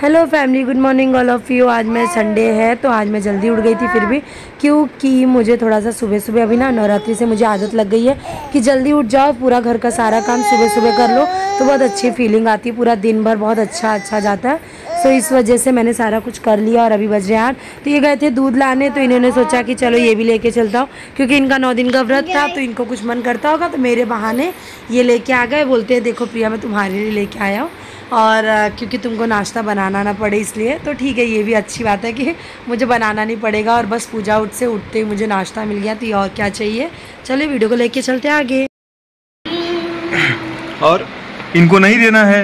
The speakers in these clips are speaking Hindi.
Hello family good morning all of you आज मैं संडे है तो आज मैं जल्दी उठ गई थी फिर भी, क्योंकि मुझे थोड़ा सा सुबह सुबह अभी ना नवरात्रि से मुझे आदत लग गई है कि जल्दी उठ जाओ, पूरा घर का सारा काम सुबह सुबह कर लो तो बहुत अच्छी फीलिंग आती है, पूरा दिन भर बहुत अच्छा अच्छा जाता है। सो इस वजह से मैंने सारा कुछ कर लिया और अभी बज रहे आठ। तो ये गए थे दूध लाने तो इन्होंने सोचा कि चलो ये भी लेके चलता हूँ, क्योंकि इनका नौ दिन का व्रत था तो इनको कुछ मन करता होगा तो मेरे बहाने ये लेके आ गए। बोलते हैं, देखो प्रिया, मैं तुम्हारे लिए लेके आया हूँ। और क्योंकि तुमको नाश्ता बनाना ना पड़े इसलिए तो ठीक है ये भी अच्छी बात है कि मुझे बनाना नहीं पड़ेगा और बस पूजा उठ से उठते ही मुझे नाश्ता मिल गया तो ये और क्या चाहिए? चलिए वीडियो को लेके चलते आगे। और इनको नहीं देना है।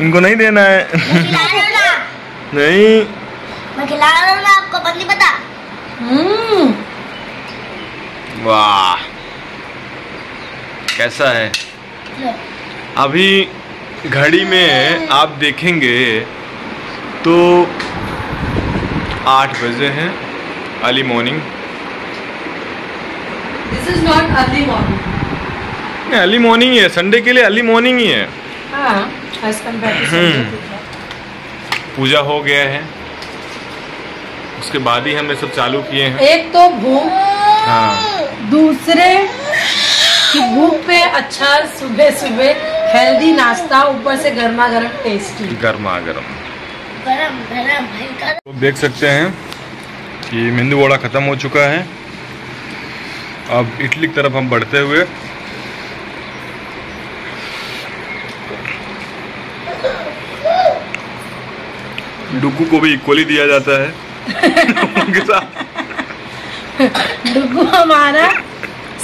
इनको नहीं देना है। नहीं। मैं खिला रहा हूँ आपको पता नहीं पता। हम्म। वाह। कैसा है? अभी घड़ी में आप देखेंगे तो आठ बजे हैं early morning this is not early morning early morning ही है संडे के लिए अर्ली मॉर्निंग ही है। हाँ हम्म। पूजा हो गया है। उसके बाद ही हमने सब चालू किए हैं। एक तो भूख हाँ। दूसरे कि भूख पे अच्छा सुबह सुबह हेल्दी नाश्ता ऊपर से गर्मा गर्म टेस्टी गर्मा गर्म गरम गरम भयंकर। तो देख सकते हैं कि मेंदू वड़ा ख़त्म हो चुका है। अब इडली की तरफ़ हम बढ़ते हुए। डुगू को भी इक्वली दिया जाता है। उनके साथ। डुगू हमारा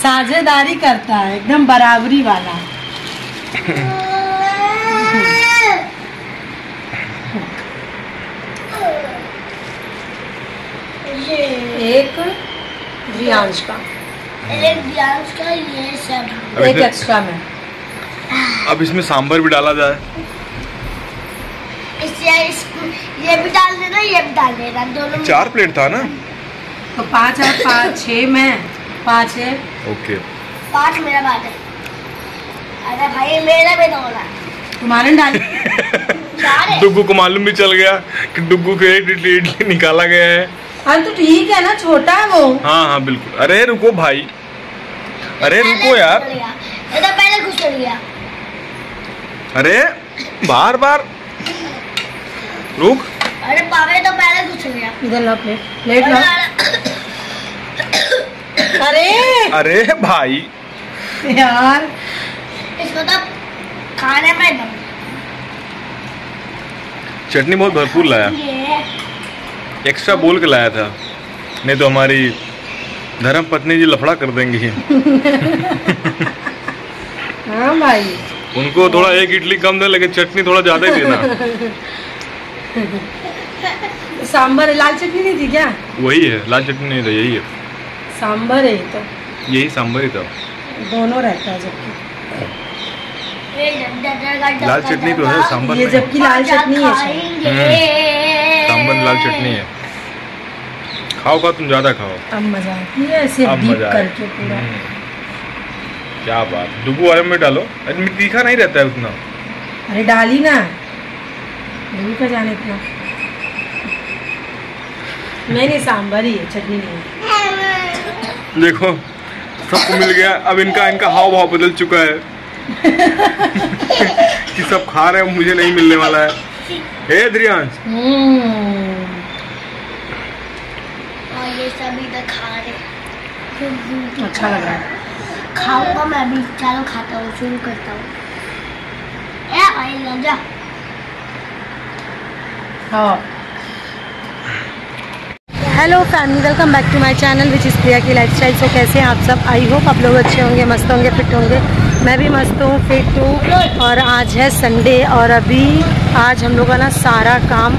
साझेदारी करता है एकदम बराबरी वाला। एक रियांश का एक ग्लास का ये सब। अब एक इसमें, एक्स्ट्रा में। अब इसमें सांभर भी डाला जाए। इस ये भी डाल देना ये भी डाल देना दोनों चार प्लेट था ना? तो पाँच और पाँच छः में। पाँच है। ओके। पाँच मेरा बात है। अरे भाई मेरा भी दो तुम्हारे डाल डुगू को मालूम भी चल गया कि डुगू के एक इडली इडली निकाला गया है। अरे तो ठीक है ना छोटा है वो। हाँ हाँ बिल्कुल। अरे रुको भाई। अरे रुको यार। हो तो पहले खुश हो गया। अरे बार बार। रुक। अरे पावे तो पहले खुश हो गया। इधर लो प्लेट। प्लेट लो। अरे! अरे भाई। यार तो खाने में दम। चटनी बहुत भरपूर लाया। एक्स्ट्रा बोल के लाया था। नहीं तो हमारी धर्म पत्नी जी लफड़ा कर देंगी। हाँ भाई। उनको थोड़ा एक इडली कम दे लेकिन चटनी थोड़ा ज़्यादा ही देना। सांबर लाल चटनी नहीं थी क्या? वही है लाल चटनी नहीं था यही है। सांबर है तो। यही सांबर ही था। दोनों रहता है जबकि। लाल चटनी तो है सांबर ये जबकि लाल चटनी है सांबर लाल चटनी है। खाओ खाओ तुम ज़्यादा खाओ। अब मज़ा ऐसे अब मज़ा करके पूरा। हम्म। क्या बात। डुबू वाले में डालो। तीखा नहीं रहता है उतना। अरे डाली ना। डूबी का जाने इतना नहीं नहीं सांबर ही है चटनी नहीं देखो सबको मिल गया। अब इनका इनका हाव भाव बदल चुका है। कि सब खा रहे हैं मुझे नहीं मिलने वाला है। हे द्रियांश। हम्म, और ये सभी तो खा रहे अच्छा लग रहा है। खाऊँगा मैं भी चलो खाता हूँ शुरू करता हूँ। ए भाई जा। हाँ। Hello family welcome back to my channel which is Priya की लाइफस्टाइल सो कैसे हैं आप सब? आई होप आप लोग अच्छे होंगे, मस्त होंगे फिट होंगे। मैं भी मस्त हूँ फिट हूँ। और आज है संडे और अभी आज हम लोग का ना सारा काम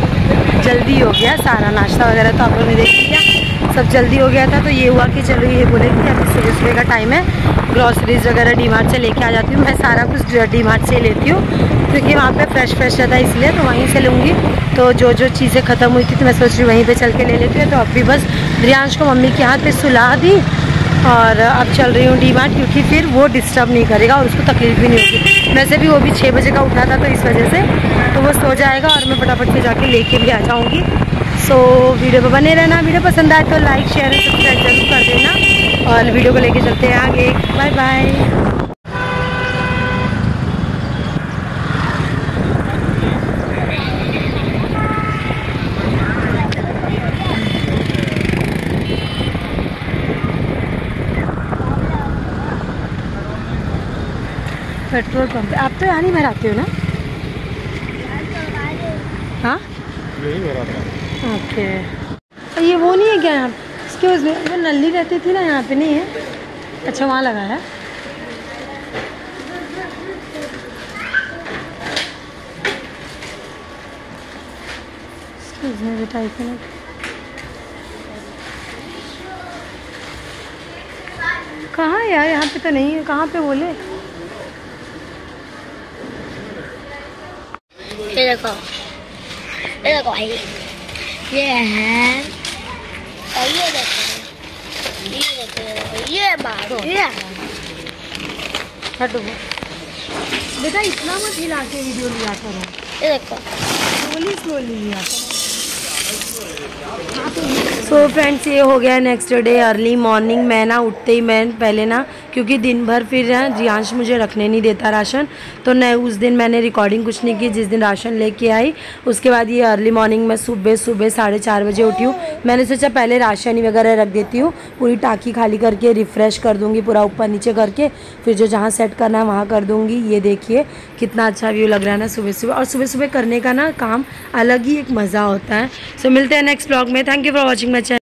जल्दी हो गया सारा नाश्ता वगैरह तो आप लोगों ने देख लिया। सब जल्दी हो गया था तो ये हुआ कि चलो ये बोले कि अभी सुबह सुबह का टाइम है। ग्रॉसरीज वगैरह डी मार्ट से लेके आ जाती हूँ। मैं सारा कुछ डी मार्ट से लेती हूँ, क्योंकि वहाँ पे फ्रेश फ्रेश रहता है, इसलिए तो वहीं से लूँगी। तो जो जो चीज़ें ख़त्म हुई थी तो मैं सोच रही हूँ वहीं पे चल के ले लेती हूँ। तो अभी बस रियांश को मम्मी के हाथ पे सुला दी और अब चल रही हूँ डी मार्ट क्योंकि फिर वो डिस्टर्ब नहीं करेगा और उसको तकलीफ़ भी नहीं होगी। वैसे भी वो भी छः बजे का उठा था तो इस वजह से तो वो सो जाएगा और मैं फटाफट से जाके लेके भी आ जाऊँगी। सो so, वीडियो पे बने रहना। वीडियो पसंद आए तो लाइक शेयर और सब्सक्राइब ज़रूर कर देना। और वीडियो को लेके चलते हैं आगे। बाय बाय पेट्रोल पंप आप तो यहाँ नहीं भराते हो ना? हाँ? ओके तो ये वो नहीं है क्या यहाँ? एक्सक्यूज में वो नली रहती थी ना यहाँ पे नहीं है? अच्छा वहाँ लगा एक्सक्यूज में बेटा एक मिनट कहाँ यार? यहाँ पे तो नहीं है। कहाँ पे बोले? ये देखो। ये देखो भाई। ये है और ये देखो ये देखो ये बात ये हटो बेटा इतना मत हिला के वीडियो लिया करो ये देखो स्लोली स्लोली लिया करो सो फ्रेंड्स ये हो गया नेक्स्ट डे अर्ली मॉर्निंग मैं ना उठते ही, मैं पहले ना क्योंकि दिन भर फिर ना जियांश मुझे रखने नहीं देता राशन। तो न, उस दिन मैंने रिकॉर्डिंग कुछ नहीं की, जिस दिन राशन लेके आई। उसके बाद ये अर्ली मॉर्निंग में सुबह सुबह साढ़े चार बजे उठी हूँ। मैंने सोचा पहले राशन ही वगैरह रख देती हूँ। पूरी टाँकी खाली करके रिफ़्रेश कर दूँगी, पूरा ऊपर नीचे करके। फिर जो जहाँ सेट करना है वहाँ कर दूँगी। ये देखिए, कितना अच्छा व्यू लग रहा है ना सुबह सुबह। और सुबह सुबह करने का ना काम अलग ही एक मज़ा होता है। सो मिलते हैं नेक्स्ट ब्लॉग में। Thank you for watching my channel